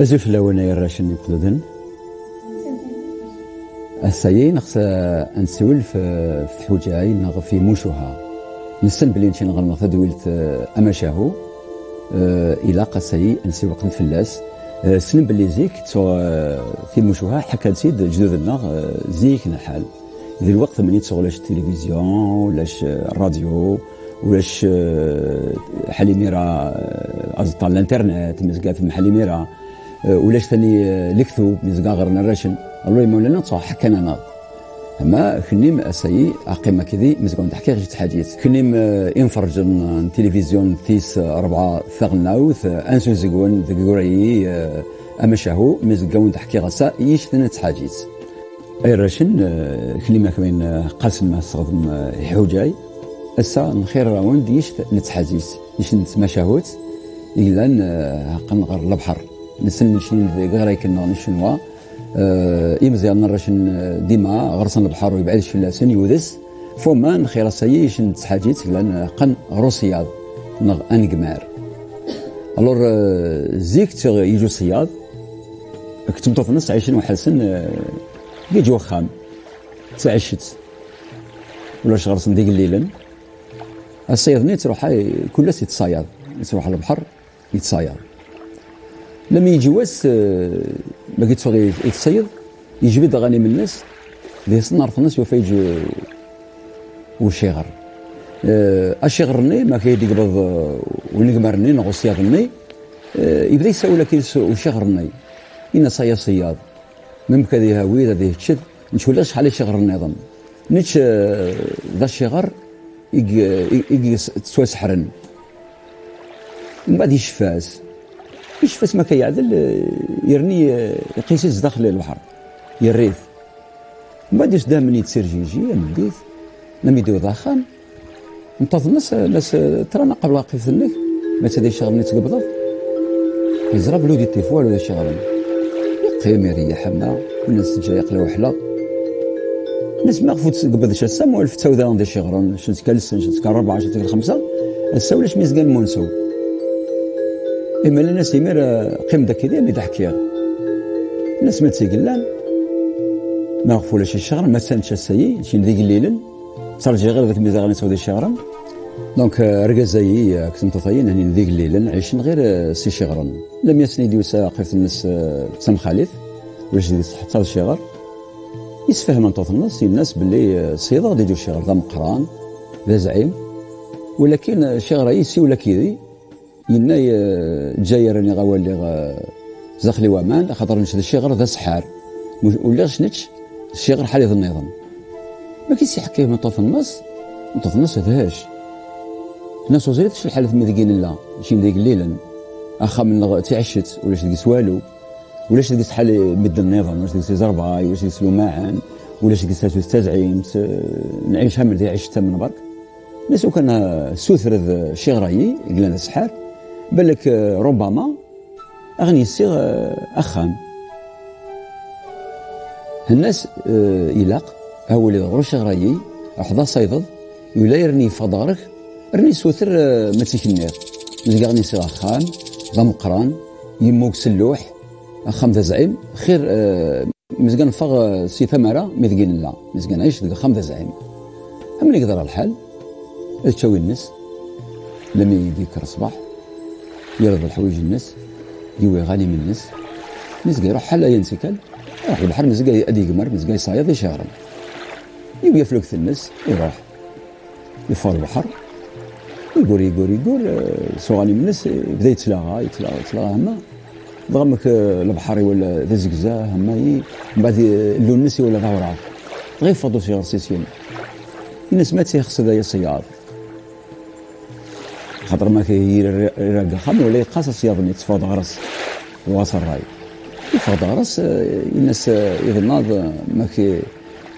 أزف لونا يراشن يقلدن السيين نقص نسول في حوجاي نغ في موشوها. نسن بلي نشي نغرم تدويلت أمشاهو إلى قصي نسي وقت الفلاس سن بلي زيك في موشوها حكى سيد جدودنا زيك الحال ذي الوقت من يتصور التلفزيون ولاش الراديو ولاش حليميرا أزطال الإنترنت مزقا في حليميرا. ولاش ثاني لكثو مزقا غير نراشن. الله مولانا تصح حكانا ناض. أما كنيم اساي أقيمة كذي مزقون تحكي غير حاجيت. كنيم إنفرج تلفزيون تيس أربعة ثغناوث أنسو زقون ذكوري اما شاهو مزقون تحكي غسا يش ثنت حاجيت. أي راشن كلمة كمين قاسم استخدم حوجاي. أسا نخير راون ديش نتحازيس يش نتمشاهوت إلا قنغر البحر نسن نشين غير كنا نشنوا أه إمزيان نرشن ديما غرسن البحر ويبعد فلاسن يودس فما نخير سيش نتحاجيت لأن قن روسياد نغ أنقمار. ألور زيك يجو صياد. كتب في النص عايشين وحسن يجي وخام تعشت ولا شغرسن ديك الليلا الصياد نيت تروح كل يتصايد يروح على البحر يتصايد لما يجي واس ما قلت فغي يتصيد يجبد غني من الناس ذي صنار الناس وفا يجي وشيغر. أشيغرني ما كيدي قبض ونقمرني نغو صياغني يبدأ يساوي لك وشيغرني. إنا صيا صياد. مم كذي هاوي ذي تشد نشوف شحال يشغر النظام نيتش ذا الشغر يجي تسوى سحرن. من بعد يشفاس. يشفاس ما كيعدل يرني يقيس داخل البحر يريث. من بعد يسدا من يتسير جيجي مديت لم يديو ضخام انتظر الناس ناس ترانا قبل قيف النك ما تدي شغل نيت قبضه يزرب لودي التيفوال ولا شغل. يقيم يريح حما والناس جاي يقلوا حلا. الناس ما غفوت قبض شا سام والف تاودا ذا شغرون شنت كالسن شنت كالربعة شنت كالخمسة الساولاش ميزقان مونسو؟ إما الناس يمير قيم داك كذا مي تحكي الناس ما تيقلان. ما غفو شي الشغر ما سانتش السيي شي ذيك الليل ترجع غير ذاك ميزان غنساو ذا الشغران دونك رقازاي كنت طيين هني ذيك الليل عايشين غير سي شغران لم يسني ديوسا قيف الناس تسم خالف واش حتى الشغر يسفهم طوط الناس الناس باللي صيدا غادي يجيو الشغل ذا مقران ذا زعيم. ولكن الشغر يسي ولا كيدي ينا جاي راني غوالي زخلي وامان خاطر نشد الشغر ذا سحار. ولا شنتش الشغر حالي النظام. ما كيسي حكيه من طوط الناس من طوط الناس هذاش. الناس وزيت شي الحالة مذقين؟ لا. شي مذيق الليلا أخا من تعشت ولا شي والو. ولاش تقيس حال مد النظام ولاش تقيس زرباي ولاش تقيس لوماعن ولاش تقيس تستزعيم نعيش هم ذي عشت من برك. ناس كان سوثر شي قلنا سحار. بالك ربما أغني يصيغ اخام الناس يلاق هو اللي غير غرايي حدا صيدد ولا يرني فضارك رني سوثر ما تيكنير نلقى يصيغ اخام ضم مقران يموك سلوح خمسة زعيم. خير آه مزقان فغ سي ثمرة مزقين لا. مزقان عيش دقا خمسة زعيم. هم يقدر الحال. تشوي الناس لما يذكر الصباح. يرضى الحوايج الناس يوي غالي من الناس. مزقا يروح حلا ينسكل يروح البحر مزقا ادي قمر مزقا يصايد يشهر يوي يفلوك الناس يروح يفور البحر. يقول يقول يقول سوغاني من الناس بدا يتلاغى يتلاغى يتلاغى. هما ضغمك البحري ولا ذا هما من بعد اللونسي ولا ظهرها غير فضو شي غرسيسين الناس ما تيخص ذا الصياد خاطر ما كيراقا خام ولا يقاس الصياد اللي تفاض غرس واصل راي. يفاض غرس الناس يظناض ما كي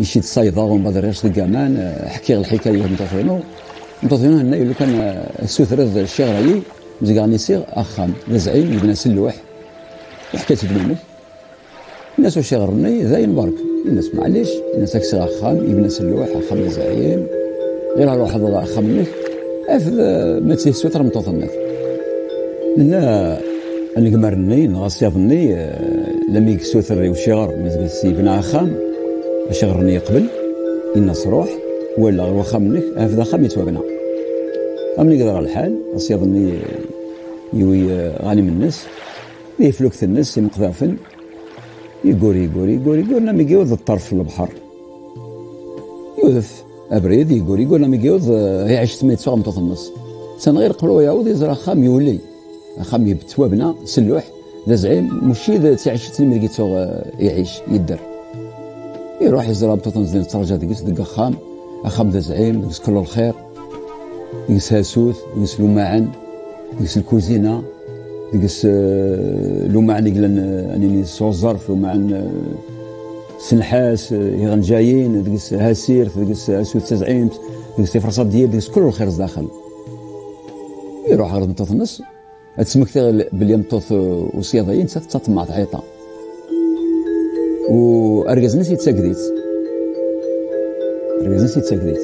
يشيد صيدا ومن بعد ريش الكامان حكي الحكاية متفينو متفينو هنا لو كان السوثر الشغرايي مزقاني يصير أخام زعيم يبنى سلوح. وحكيت دمامك الناس واش يغرني؟ ذاين برك الناس معليش. الناس اكسر أخام يبنى سلوح أخام زعيم. غير على واحد أخام منك. اف ما تيه سوتر مطوط الناس لنا نقمرني نغصيضني آه، لم يكسوثر وشغر مزقل سيبنا خام. شغرني قبل إن صروح ولا واخا منك هذا خام يتوابنا أم نقدر الحال أصيضني يوي غاني من الناس يفلوك الناس مقذافن يقول يقول يقول يقول لما يجيوض الطرف في البحر يوذف. أبريد يقول يقول لما يجيوض يعيش سميت سوغ مطوط النص سن غير قبل يعود يزرع خام يولي. خام يبتوابنا سلوح ذا زعيم مشي ذا تعيش تلميذ كيتسوغ يعيش يدر. يروح يزرع مطوط نزل ترجع ديكس ديك خام. أخام ذا زعيم ديكس كل الخير. ديكس هاسوث ديكس لوماعن ديكس الكوزينة ديكس آه، لوماعن يقلن أنني سو الظرف لوماعن سنحاس يغن جايين ديكس هاسير ديكس هاسوث تزعيم ديكس فرصات ديال ديكس كل الخير داخل. يروح غير مطوط النص. تسمك بلي مطوط وصيادين تطمع تعيطا وارجز نسيت ساكديت ارجز نسيت ساكديت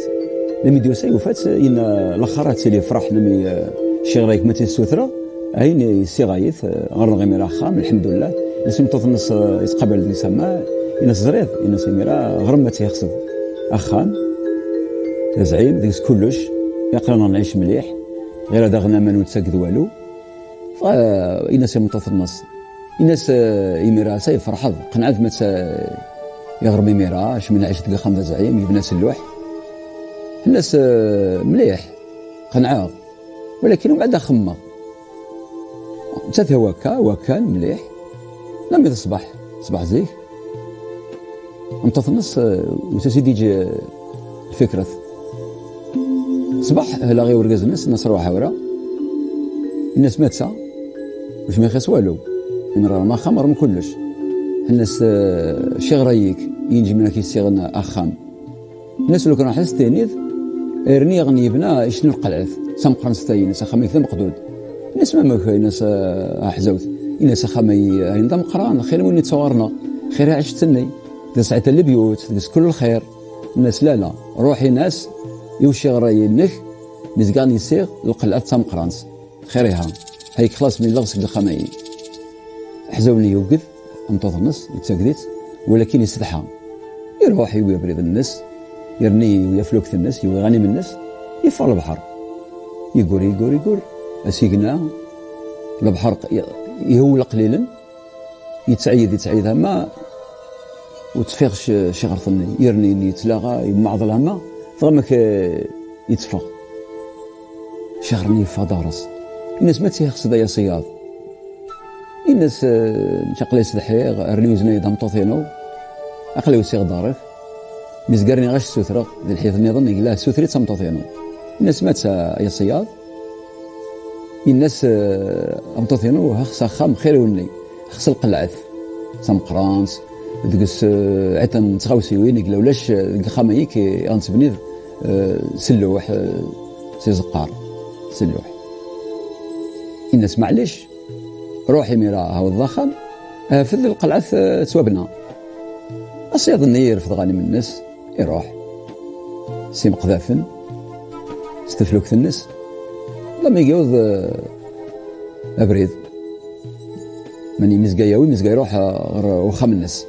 لم يديو ساي وفات إن الأخرات اللي فرح لم شي غرايك ما تسوثرا عين سيغايث غير غيميرا خام الحمد لله. لسم النص يتقبل دي سما إناس زريض إناس ميرا غير ما تيخصد أخام زعيم ديك كلش. يقرنا نعيش مليح. غير هذا غنا ما نتسكد والو. فإناس يمطط النص. الناس يميرا ساي فرحض قنعت ما يغرب يميرا اش من عيش تلقى خمسة زعيم يبنى سلوح. الناس مليح. قنعاغ ولكن بعد خمة. تات وكا وكان مليح. لم يتصبح. صباح زيك. النص وتسيدي يجي الفكرة. صباح هلا غير ورقز الناس الناس روحها ورا. الناس ماتسا واش ما يخص والو. إمرا ما خمر من كلش. الناس آه، شي غرايك ينجي منك يسيغنا أخام. الناس لو كان حس تينيذ إرني غني يبنى شنو سام قرنس تاي ناس خمي ثم قدود الناس ما ماك ناس آه، احزوت الناس خمي عندهم قرآن خير من تصورنا خير عشت سني تسعة البيوت تدس كل الخير الناس لا لا روحي ناس يوشي غراي نك نزقان يسيغ القلعة تام قرانس خيرها هيك خلاص من لغس الخمي حزوني يوقف انتظر الناس يتسكدت ولكن يستحى يروح يوي بريد الناس يرني ويفلوك الناس يغني من الناس يفر البحر يقول يقول يقول اسيقنا البحر يهول قليلا يتعيد يتعيد ما وتفيغ شي غرثني يرني يتلاغى يمعض الهما فغمك يتفق شهرني فدارس الناس ما تيخص يا صياد الناس نشقلي آه، سدحي رني وزني دام طوثينو أقلي وسيغ دارك مزقرني غاش سوثرة. ذي الحيث النظام يقول سوثري تم طوثينو الناس مات يا صياد الناس آه، امطوثينو هخص خام خير وني. خص القلعث سام قرانس. دقس آه، عتن وين يقول ولاش خاميك أنت بنيذ سلوح سي زقار سلوح الناس معليش روحي ميرا هاو الضخم آه، في القلعة آه، توابنا أصياد النير في غاني من الناس يروح. سي مقذافن ستفلوك الناس لما يجوز آه، أبريد ماني مزقا ياوي مزقا يروح غير وخام الناس.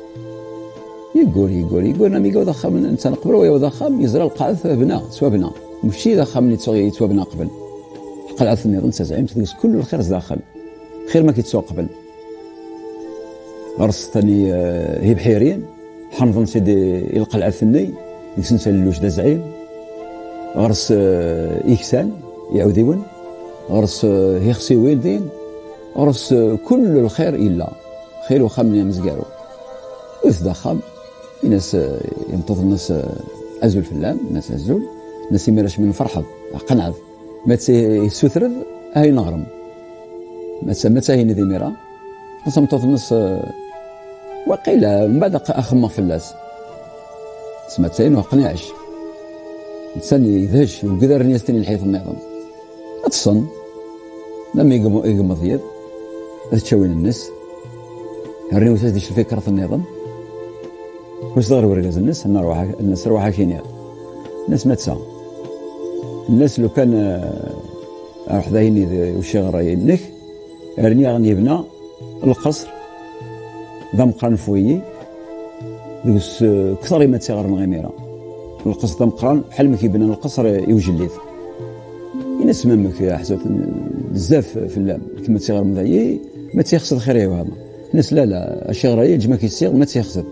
يقول يقول يقول نامي يقول ضخم الإنسان قبل ويا ضخم يزرع القاعة بنا سوابنا مشي ضخم اللي توابنا قبل. القلعة النظام تزعيم تدرس كل الخير داخل خير ما كيتسوق قبل. غرس ثاني آه، هي بحيرين. حنظن سيدي القلعة الثني ديك سنسا اللوج دا زعيم. غرس آه، إكسان يعوديون غرس آه، هي خسيوين دين غرس كل الخير إلا. خير وخام من مزقارو. وث داخل الناس ينتظر الناس أزول في اللام الناس أزول. الناس يميرش من فرحة قنعض ما تسوثرد هاي نغرم. ما متى هي ذي ميرا. نصمت نص وقيل من بعد أخمق في اللاس سمعت سين وقنعش إنسان يدهش وقدر يستني الحيث النظام. أتصن. لما يقمض يد تشاوين الناس. هرني وسادش الفكرة النظام. واش صغر ورقز الناس الناس الناس روحها كينيا. الناس ما تسا. الناس لو كان راح ذايني وشي غراي نك أرني غني بنا القصر. ذا مقران فويي. دوس كثر ما تيغر غيميرا القصر ذا مقران بحال ما كيبان القصر يوجليت. الناس مامك حسات بزاف في اللام كما تيغر مضايي ما تيخسر خير يا وهما الناس لا لا اشي غرايا جما كيسيغ ما تيخسر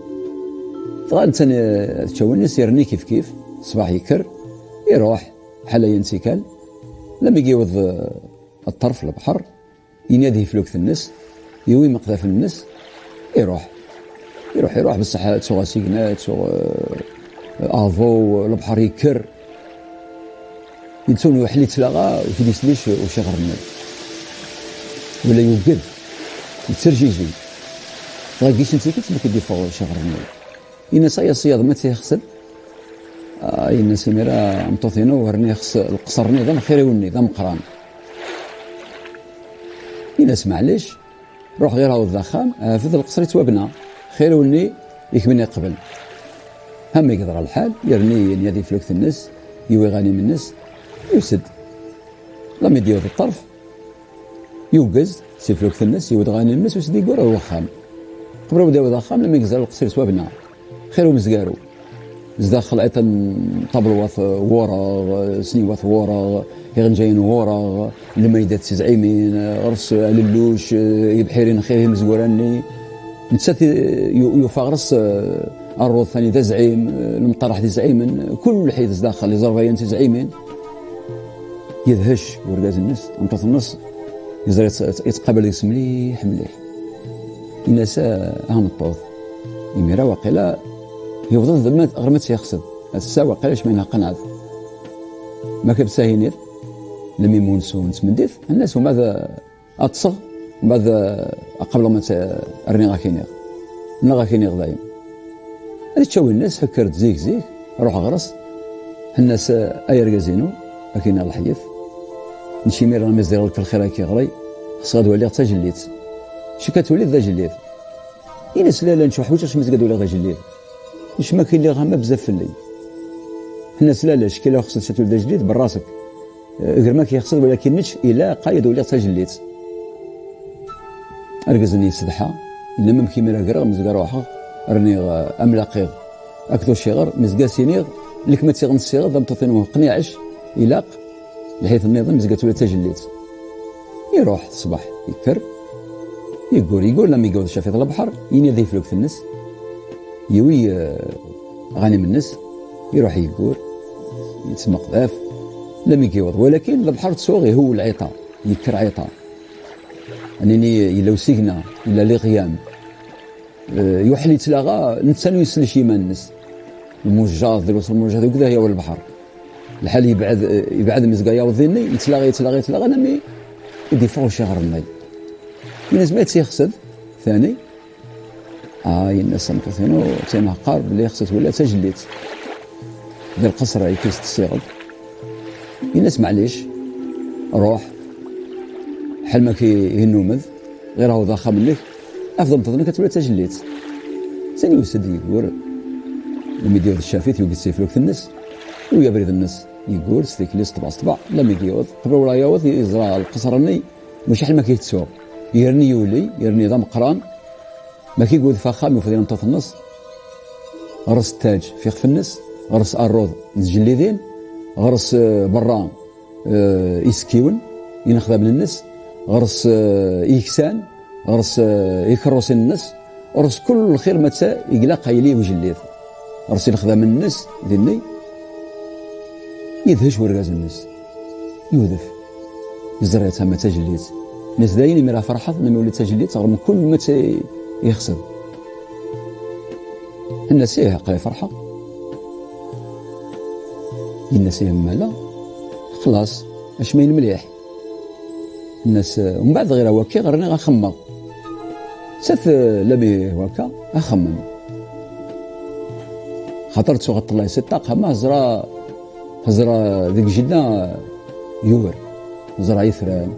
طبعا انت تشاو الناس يرني كيف كيف صباح يكر يروح بحال ينسيكال لما يجيوض الطرف البحر ينادي في لوكت الناس يوي مقذاف الناس يروح يروح يروح بصح تسوغ سيكنات تسوغ آفو البحر يكر. يتسون وحلي تلاغا في ديسليش وشي غرنال ولا يوقد يتسرجيجي غاكيش انت كتب كدي فوق شي غرنال إنا سايا الصياد ما تيخسر. آه إنا سميرا مطوثينو ورني خص القصر نظام خير يوني ذا مقران إنا سمع ليش روح غير هاو الضخام آه في القصر يتوابنا. خير وني يكملني قبل. هم يقدر الحال يرني ينادي في الناس يوي غاني من الناس يسد. لم يديو الطرف يوقز سيفلوك الناس يود غاني الناس ويسد يقول الوخام قبل خير ومزقارو زداخل أيضا طبل واث ورا سني واث ورا يغنجين ورا الميدات زعيمين غرس للوش يبحيرين خير مزوراني نتسات يفاغرس الروض ثاني ذا زعيم المطرح ذي زعيم كل حيث داخل يزرفيان زعيمين. يدهش ورقاز الناس امطط النص يزر يتقابل يسم مليح الناس اهم الطوض يميرا واقيلا يفضل ذمات غير ما تيخسد الساعة واقيلا ما قنعت ما كبساهينير لم يمونسو نتمديت الناس وماذا اتصغ وماذا قبل ما أرني غاكينيغ نا غاكينيغ دايم هذه تشاوي الناس هكرت زيك زيك روح غرس. الناس أي رقازينو اكين الحيث نشي مير راه لك الخير كي غري. خص غادي ولي حتى جليت شي ذا جليت الناس لا لا نشوف حوايج اش مزقاد ولا ذا جليت واش ما كاين اللي غاما بزاف في الليل الناس لا لا شكي لا خصك تولي ذا جليت براسك غير ما كيخصك ولكن نتش الا قايد ولا حتى جليت ارقزني سدحه الا ما كيما راه كرا مزقا روحه رني املاقيغ أكثر شي غير مزقا سينيغ لك ما تيغن الصيغه ضم تطينو قنيعش إلاق بحيث النظام مزقات ولا تجليت يروح الصباح يكر يقول يقول لما يقول شافيط البحر ينادي في الناس يوي آه، غانم الناس يروح يقول يتسمى قذاف لم يقيوض ولكن البحر تسوغي هو العطاء يكر عطاء أنني إلا سيغنا إلا لي غيام آه، يوحل يتلاغى نتسانو يسلش يمان الناس الموجات ذي الموجات وكذا هي البحر. الحال يبعد يبعد مزقايا وذيني يتلاغى يتلاغى يتلاغى نمي يدي فوق شي غير الماء الناس ما تيخسد ثاني آه الناس مطوثينو تيما قارب اللي خصت ولا تجليت. القصر هي كيس تسيغد الناس معليش. روح. حال ما كينومذ غير هو ضخم منك أفضل تظن كتولي تجليت. ثاني يسد يقول. لما يدير الشافيت يوقف سيف لوقت الناس ويا بريد الناس يقول ستيكليس طبع طبع. لما يقيوض قبل ولا يوض يزرع القصرني مش حل ما كيتسوق يرني يولي. يرني ذا مقران. ما كيقول فخام يفضل ينطط النص. غرس التاج في خف النس غرس الروض نزجليدين غرس آه، برا آه، ينخذ من النس غرس إيكسان آه، غرس يكروس النس غرس كل الخير متى يقلق يلي وجليد غرس ينخذ من النس ذني. يدهش ورقاز الناس يوذف يزرع تما تجليت. ناس داين مرا فرحت لما ولات تجليت. رغم كل ما يخسر. الناس إيه قلي فرحة الناس مالا خلاص اش مين مليح. الناس ومن بعد غير هواكي غير غنخمم سات لبي هواكا أخمم. خاطر سوغ الله يستاق ما زرا هزرا ذيك جدنا يور زرا يثران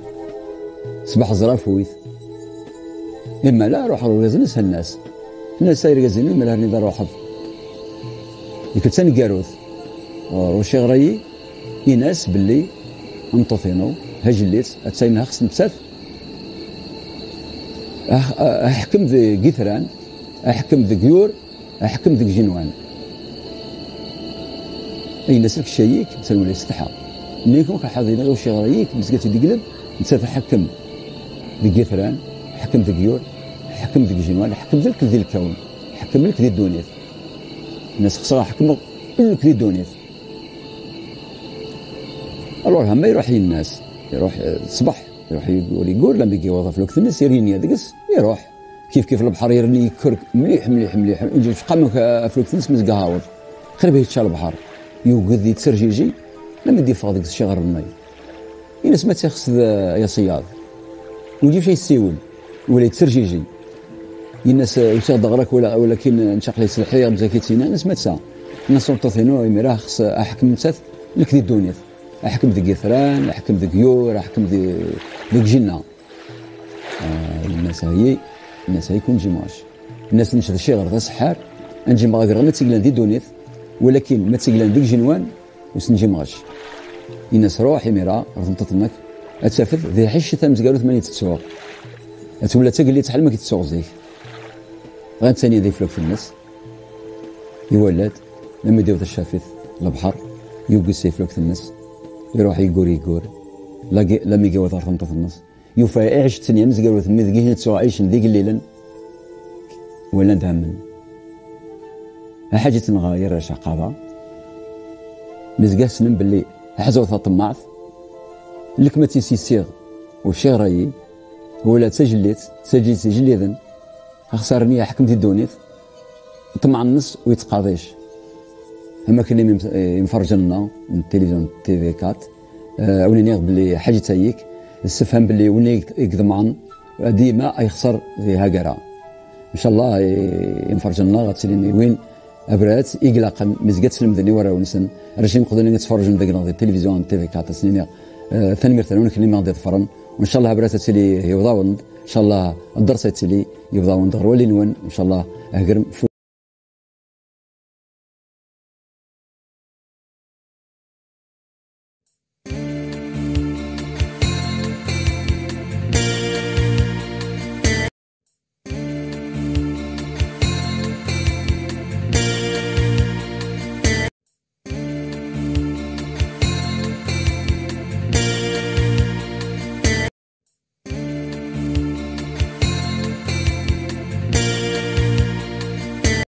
صباح زرا فويث. إما لا روح رغزنس الناس. الناس ساير غازين ما لهني روح يكل تاني قاروث وشي غرايي يناس باللي انطوثينو هاجليت اتساينها خص نتسات أحكم ذي قثران أحكم ذي قيور أحكم ذي جنوان أي نسلك شيك تسلم لي استحى نيكم كحاضرين غير شي غريك مسكتي ديقلب انت تحكم ذي قثران حكم ذي قيور. حكم ذي جنوان حكم ذلك ذي الكون حكم لك ذي الدنيا الناس خسرها حكم لك ذي الدنيا الوغ ما يروح الناس يروح الصباح يروح يقول يقول لما يجي وظف لوقت الناس يريني دقس يروح. كيف كيف البحر يرني يكرك مليح مليح مليح. يجي في قمك لوقت الناس مزقا هاوض قريب يتشال البحر. يوقذ يتسرجيجي لما يدي فاضي الشغر الماء. الناس ما تخص يا صياد. ويجيب شيء يسيول ولا يتسرجيجي الناس يشغل دغرك ولا كاين نشق لي مزاكيتينا الناس ما تسا الناس سلطتينو يميرا خص أحكم مسات لك دي الدنيا. أحكم ذي قيثران أحكم ذي قيور أحكم ذي ذي جنة آه الناس هي الناس هي كون جيماش الناس نشد شي غير سحار نجي ما غير ما تيقلان ذي دونيث ولكن ما تيقلان ذيك جنوان وسنجي ماش الناس روحي ميرا رضمتك اتسافت ذي حش تامز قالوا ثمانية تسوق. تولى تقلي تحل ما كيتسوق زيك. غير ثاني ذي فلوك في الناس يولد لما يدير الشافث البحر يوقي السيف لوك في الناس يروح يقول يقول. لم يجي وثار ثمطة في النص. يوفى تنيا مز قالوا ثمي ذقيه تسوى عيش ذيك الليلا ولا ندهمن حاجة نغاير شقاضة مزقاه سنن باللي حزو طماعت لك ما تيسيسيغ وشي رأيي. ولا تسجليت تسجليت سجليذن خسرني حكمت الدونيت طمع النص ويتقاضيش. هما كان ينفرج لنا من التلفزيون تي في 4 أه وني بلي حاجة تايك. السفهم بلي وني يقدم عن ديما يخسر في هاكرا. إن شاء الله ينفرج لنا غتسليني وين أبرات. يقلق مزقات سلم ذني ورا ونسن. رجيم نقدر نتفرج من التلفزيون تي في 4 سنين ثاني مرتين ونكلم غادي تفرن وإن شاء الله ابرات تسلي يوضاوند إن شاء الله الدرس تسلي يوضاوند غير ولي نون إن شاء الله اهقر